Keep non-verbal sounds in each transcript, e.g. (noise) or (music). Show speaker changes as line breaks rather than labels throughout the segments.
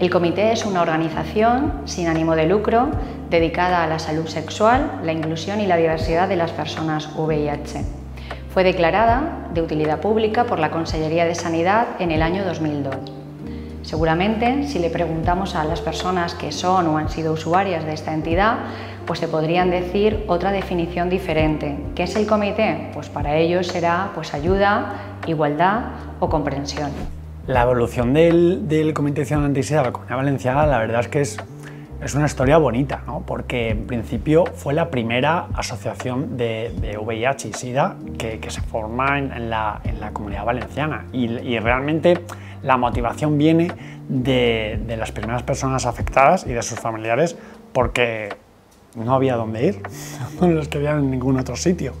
El comité es una organización sin ánimo de lucro dedicada a la salud sexual, la inclusión y la diversidad de las personas VIH. Fue declarada de utilidad pública por la Consellería de Sanidad en el año 2002. Seguramente, si le preguntamos a las personas que son o han sido usuarias de esta entidad, pues se podrían decir otra definición diferente. ¿Qué es el comité? Pues para ellos será pues ayuda, igualdad o comprensión.
La evolución del, del Comité de Antisida de la Comunidad Valenciana la verdad es que es, es una historia bonita, ¿no? porque en principio fue la primera asociación de, de VIH y SIDA que, que se forma en, en, la, en, la, Comunidad Valenciana y, y realmente la motivación viene de, de, las primeras personas afectadas y de sus familiares porque no había dónde ir, (laughs) con los que en ningún otro sitio.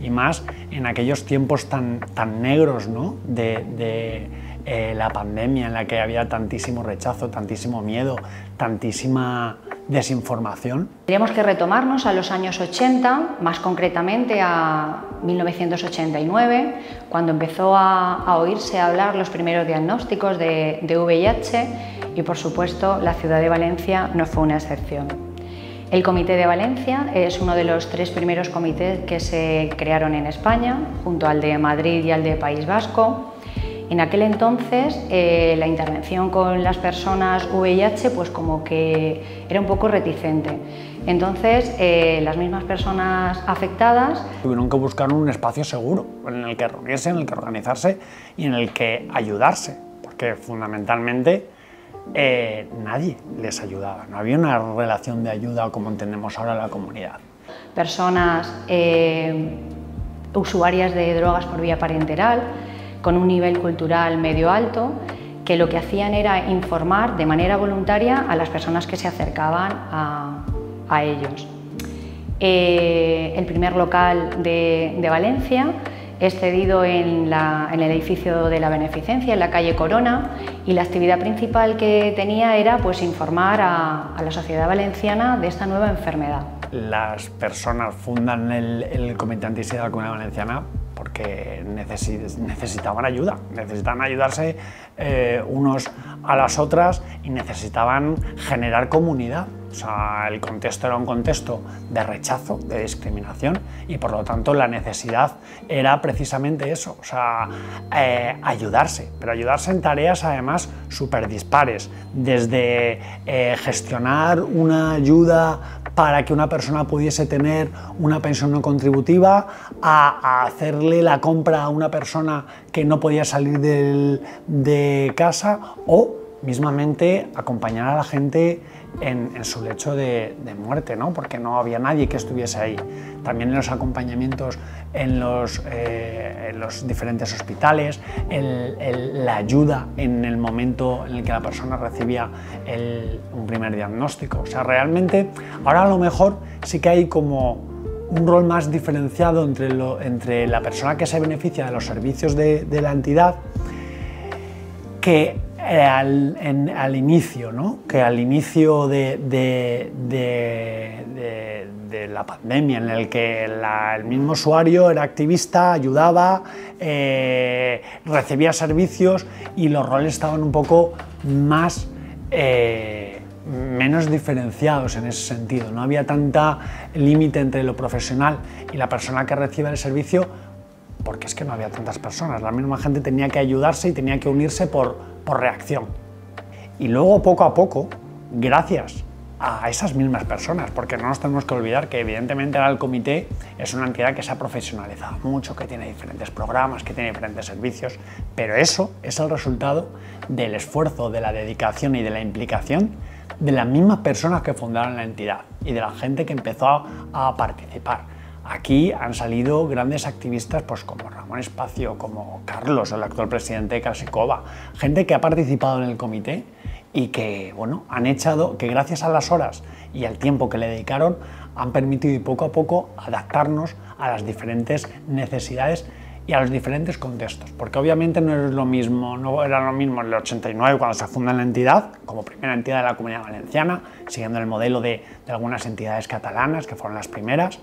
Y más en aquellos tiempos tan, tan negros ¿no? de, de eh, la pandemia, en la que había tantísimo rechazo, tantísimo miedo, tantísima desinformación.
Tendríamos que retomarnos a los años 80, más concretamente a 1989, cuando empezó a, a oírse hablar los primeros diagnósticos de, de VIH y, por supuesto, la ciudad de Valencia no fue una excepción. El Comité de Valencia es uno de los tres primeros comités que se crearon en España, junto al de Madrid y al de País Vasco. En aquel entonces eh, la intervención con las personas VIH pues como que era un poco reticente. Entonces eh, las mismas personas afectadas
tuvieron que buscar un espacio seguro en el que reunirse, en el que organizarse y en el que ayudarse, porque fundamentalmente eh, nadie les ayudaba, no había una relación de ayuda como entendemos ahora en la comunidad.
Personas usuarias de drogas por vía parenteral, con un nivel cultural medio alto, que lo que hacían era informar de manera voluntaria a las personas que se acercaban a, ellos. Eh, el primer local de, Valencia es cedido en, el edificio de la Beneficencia, en la calle Corona, y la actividad principal que tenía era pues, informar a, la sociedad valenciana de esta nueva enfermedad.
Las personas fundan el, el Comité de la Comunidad Valenciana porque necesitaban ayuda, necesitaban ayudarse eh, unos a las otras y necesitaban generar comunidad. O sea, el contexto era un contexto de rechazo, de discriminación y por lo tanto la necesidad era precisamente eso, o sea, eh, ayudarse, pero ayudarse en tareas además súper dispares, desde eh, gestionar una ayuda para que una persona pudiese tener una pensión no contributiva, a, hacerle la compra a una persona que no podía salir de casa o mismamente acompañar a la gente en, su lecho de, muerte, ¿no? porque no había nadie que estuviese ahí. También en los acompañamientos en los, eh, diferentes hospitales, el, la ayuda en el momento en el que la persona recibía un primer diagnóstico. O sea, realmente ahora a lo mejor sí que hay como un rol más diferenciado entre, la persona que se beneficia de los servicios de, de la entidad que al, al, inicio, ¿no? que al inicio de, de, de, la pandemia, en el que el mismo usuario era activista, ayudaba, eh, recibía servicios y los roles estaban un poco más... Eh, menos diferenciados en ese sentido, no había tanta límite entre lo profesional y la persona que recibe el servicio porque es que no había tantas personas, la misma gente tenía que ayudarse y tenía que unirse por, por reacción. Y luego poco a poco, gracias a esas mismas personas, porque no nos tenemos que olvidar que evidentemente ahora el comité es una entidad que se ha profesionalizado mucho, que tiene diferentes programas, que tiene diferentes servicios, pero eso es el resultado del esfuerzo, de la dedicación y de la implicación de las mismas personas que fundaron la entidad y de la gente que empezó a, a participar. Aquí han salido grandes activistas pues, como Ramón Espacio, como Carlos, el actual presidente de Casicova, gente que ha participado en el comité y que bueno, han echado, que gracias a las horas y al tiempo que le dedicaron, han permitido poco a poco adaptarnos a las diferentes necesidades y a los diferentes contextos, porque obviamente no es lo mismo, no era lo mismo en el 89 cuando se funda la entidad, como primera entidad de la Comunidad Valenciana, siguiendo el modelo de, de algunas entidades catalanas que fueron las primeras,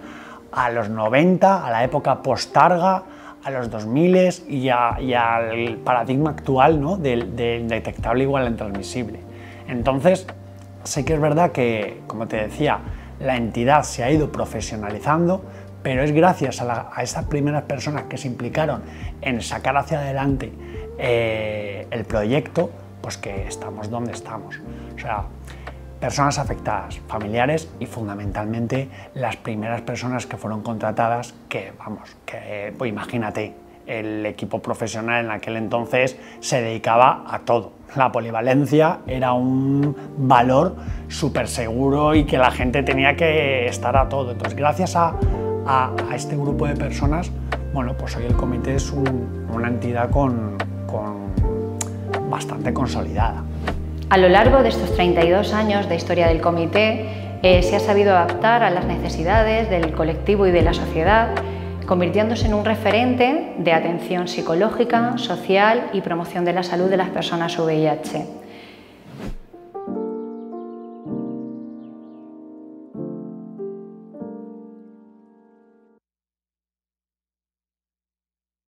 a los 90, a la época post-Targa, a los 2000 y, a, y, al paradigma actual ¿no? del, detectable igual en transmisible. Entonces, sí que es verdad que, como te decía, la entidad se ha ido profesionalizando, pero es gracias a, esas primeras personas que se implicaron en sacar hacia adelante eh, el proyecto, pues que estamos donde estamos. O sea, personas afectadas, familiares y fundamentalmente las primeras personas que fueron contratadas, que vamos, que pues imagínate, el equipo profesional en aquel entonces se dedicaba a todo. La polivalencia era un valor súper seguro y que la gente tenía que estar a todo. Entonces, gracias a, este grupo de personas, bueno, pues hoy el comité es una entidad con, bastante consolidada.
A lo largo de estos 32 años de historia del comité, eh, se ha sabido adaptar a las necesidades del colectivo y de la sociedad convirtiéndose en un referente de atención psicológica, social y promoción de la salud de las personas VIH.